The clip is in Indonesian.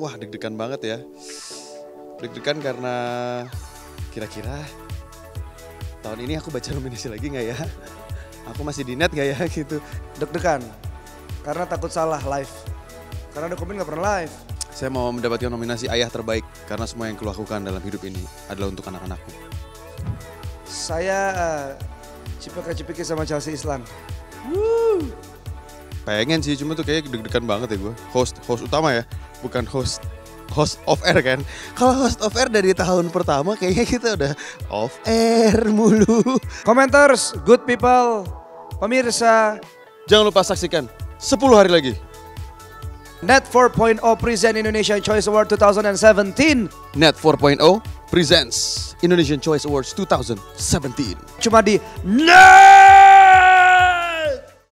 wah deg-degan banget ya. Deg-degan karena kira-kira tahun ini aku baca nominasi lagi nggak ya? Aku masih di net nggak ya gitu. Deg-degan. Karena takut salah live. Karena dokumen nggak pernah live. Saya mau mendapatkan nominasi ayah terbaik karena semua yang kulakukan dalam hidup ini adalah untuk anak-anakku. Saya uh, cipika-cipiki sama Chelsea Islan. Pengen sih, cuma tuh kayak deg-degan banget ya gue. Host, host utama ya, bukan host host off air kan. Kalau host off air dari tahun pertama kayaknya kita udah off air mulu. Commenters, good people, pemirsa, Jangan lupa saksikan 10 hari lagi. Net 4.0 present Indonesian Choice Award 2017 Net 4.0 presents Indonesian Choice Awards 2017. cuma di Net